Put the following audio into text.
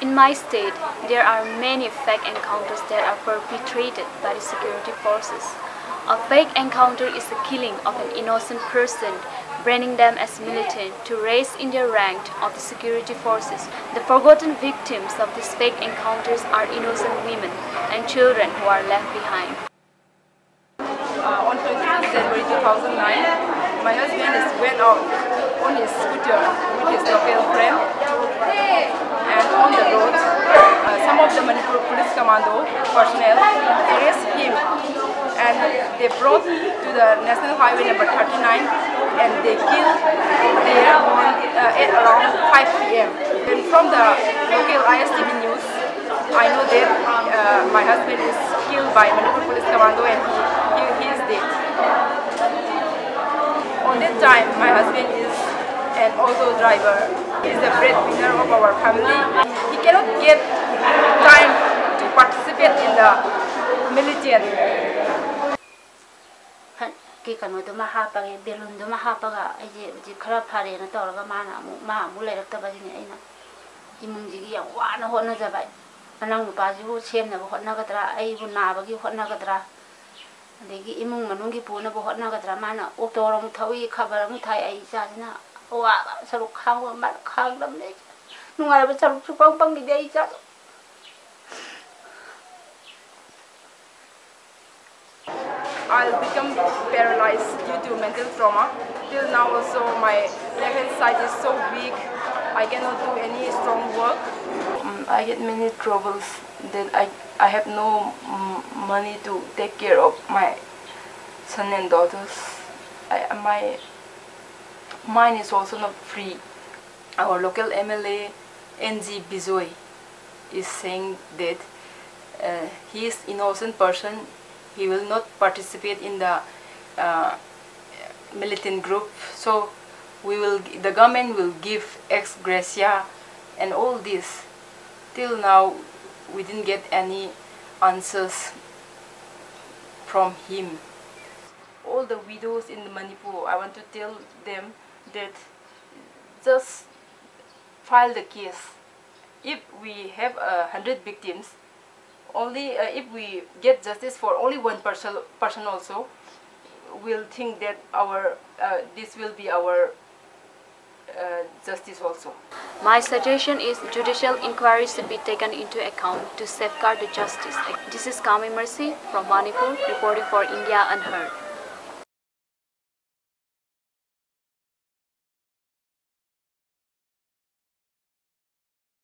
In my state, there are many fake encounters that are perpetrated by the security forces. A fake encounter is the killing of an innocent person, branding them as militant to raise in the rank of the security forces. The forgotten victims of these fake encounters are innocent women and children who are left behind. Uh, on 22 January 2009, my husband went out on his scooter with his local friend and on the road, uh, some of the Manipur police commando personnel arrested him and they brought him to the national highway number 39 and they killed there on, uh, at around 5 p.m. And from the local ISTV news, I know that uh, my husband is killed by Manipur police commando and he, he, he is dead. On that time, my husband is an auto driver. He is the breadwinner of our family. He cannot get Ờ, da militant ki kanu du ma ha pa ge belun du ma ha pa ga ai je ji khara phare na tor ga ma na mu ma mu le rak ta ba ji ni ai na imung ji gi ya wa na ho na ja ba anang nu pa ji bu chem na bu ho na ga tra ai bu na ba gi ho na ga tra adegi imung manung gi pu na bu ho na ga tra ma na o to rong thawi khabar mu thai ai ja ji na wa saruk khang ma khang dam le nungai ba saruk chu pang pang cái đấy ja I'll become paralyzed due to mental trauma. Till now also my left hand side is so weak. I cannot do any strong work. Um, I get many troubles that I, I have no um, money to take care of my son and daughters. I, my mind is also not free. Our local MLA, NG Bizoy, is saying that uh, he is innocent person he will not participate in the uh, militant group. So we will, the government will give ex gratia and all this. Till now, we didn't get any answers from him. All the widows in Manipur, I want to tell them that just file the case. If we have a hundred victims, only uh, if we get justice for only one person, person also, we'll think that our uh, this will be our uh, justice also. My suggestion is judicial inquiries should be taken into account to safeguard the justice. This is Kamei Mercy from Manipur reporting for India Unheard.